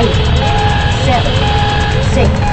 seis, sete, seis.